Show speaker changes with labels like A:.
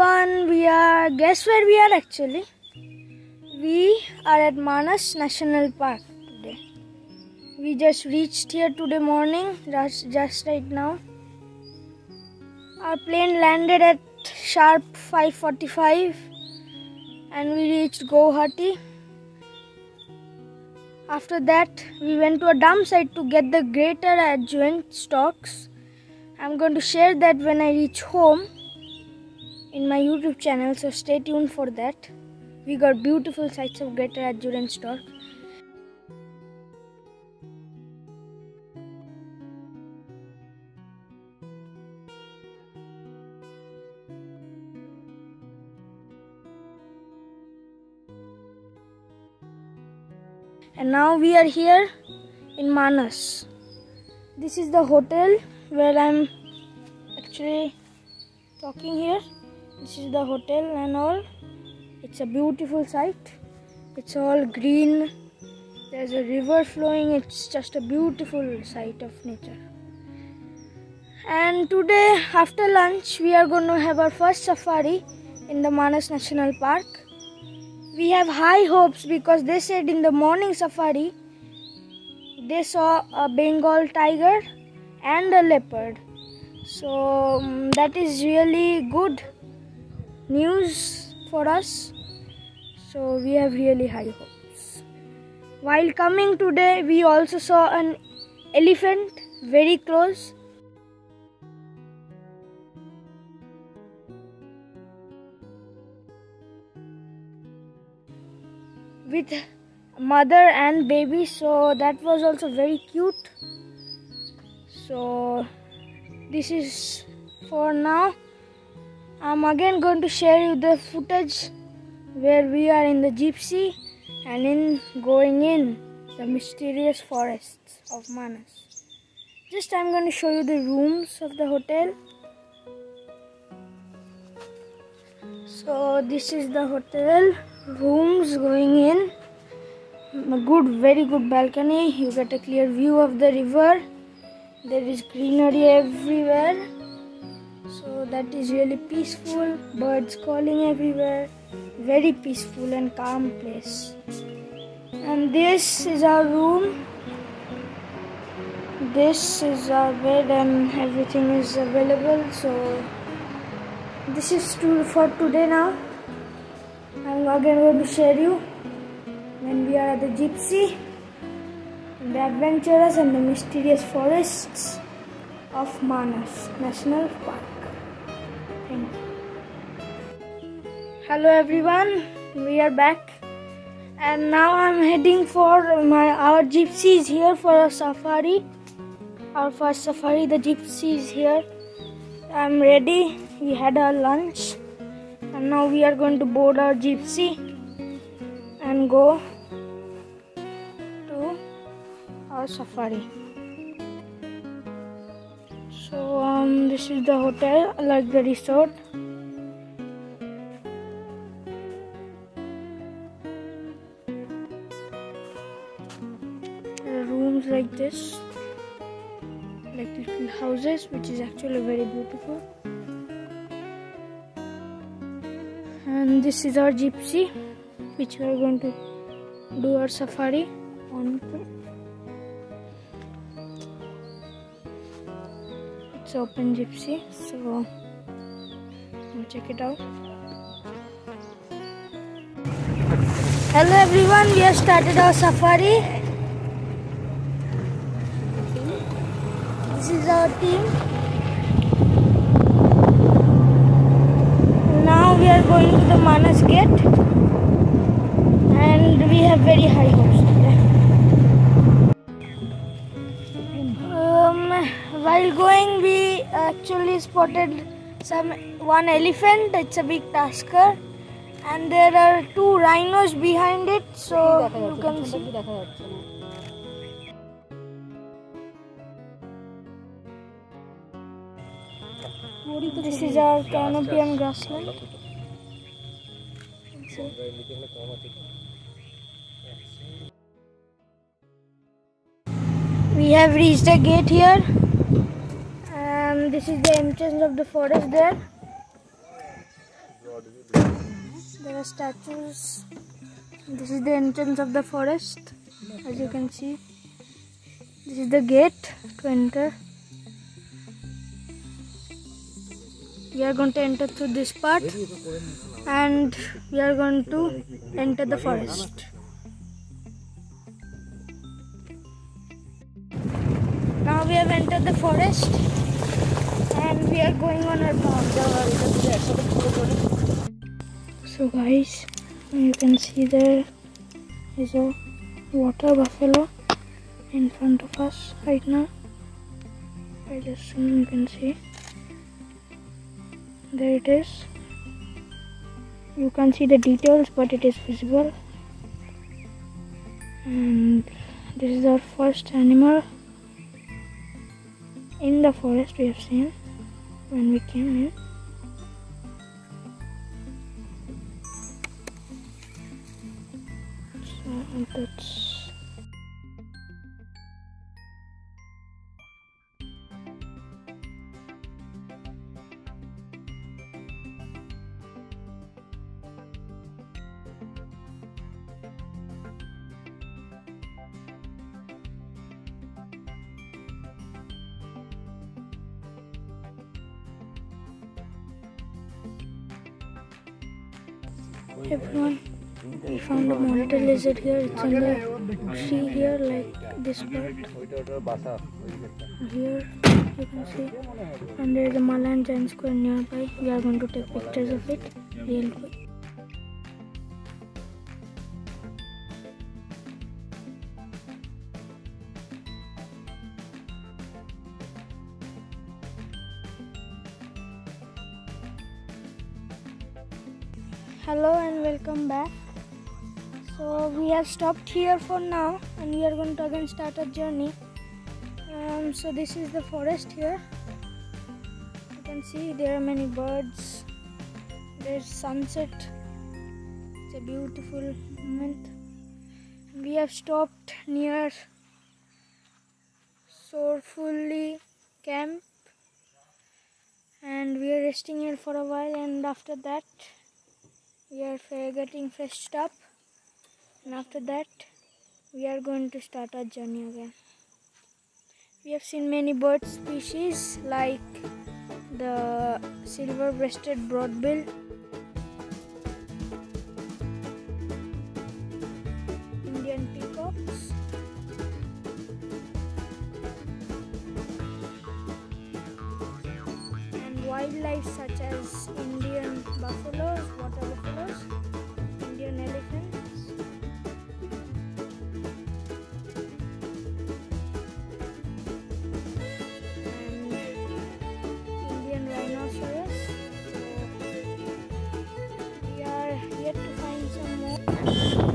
A: everyone. We are guess where we are actually. We are at Manas National Park today. We just reached here today morning, just just right now. Our plane landed at sharp 5:45, and we reached Guwahati. After that, we went to a dump site to get the greater adjutant storks. I'm going to share that when I reach home in my YouTube channel, so stay tuned for that. We got beautiful sights of greater stork. And now we are here in Manas. This is the hotel where I'm actually talking here. This is the hotel and all. It's a beautiful site. It's all green. There's a river flowing. It's just a beautiful sight of nature. And today, after lunch, we are going to have our first safari in the Manas National Park. We have high hopes because they said in the morning safari they saw a Bengal tiger and a leopard. So um, that is really good news for us. So we have really high hopes. While coming today, we also saw an elephant very close. With mother and baby, so that was also very cute. So this is for now. I'm again going to share you the footage where we are in the gypsy and in going in the mysterious forests of Manas. Just I'm going to show you the rooms of the hotel. So this is the hotel rooms going in. A good, very good balcony. You get a clear view of the river. There is greenery everywhere. So that is really peaceful. Birds calling everywhere. Very peaceful and calm place. And this is our room. This is our bed and everything is available. So this is to, for today now. I'm again going to share you when we are at the gypsy, the adventurous and the mysterious forests of Manas National Park. Hello everyone, we are back and now I'm heading for my our gypsy is here for a safari. Our first safari, the gypsy is here. I'm ready. We had our lunch and now we are going to board our gypsy and go to our safari so um this is the hotel like the resort. There are rooms like this. Like little houses which is actually very beautiful. And this is our gypsy which we are going to do our safari on it's open gypsy so check it out. Hello everyone. We have started our safari. This is our team. Now we are going to the Manas gate and we have very high hopes spotted some one elephant, it's a big tusker and there are two rhinos behind it so you can see. This is our canopy and grassland. We have reached the gate here this is the entrance of the forest there There are statues. This is the entrance of the forest, as you can see. This is the gate to enter. We are going to enter through this part and we are going to enter the forest. Now we have entered the forest and we are going on our path. So guys, you can see there is a water buffalo in front of us right now. I just zoom you can see. There it is. You can see the details but it is visible. And this is our first animal in the forest we have seen when we came in. So that's everyone. We found a monitor lizard here. It's in the tree here, like this part. Here you can see, and there is a Malayan giant squirrel nearby. We are going to take pictures of it real quick. Hello and welcome back. So we have stopped here for now, and we are going to again start our journey. Um, so this is the forest here. You can see there are many birds. There's sunset. It's a beautiful moment. We have stopped near Sorfully camp, and we are resting here for a while. And after that, we are getting freshed up. And after that we are going to start our journey again. We have seen many bird species like the silver breasted broadbill Thank you.